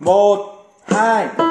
một hai.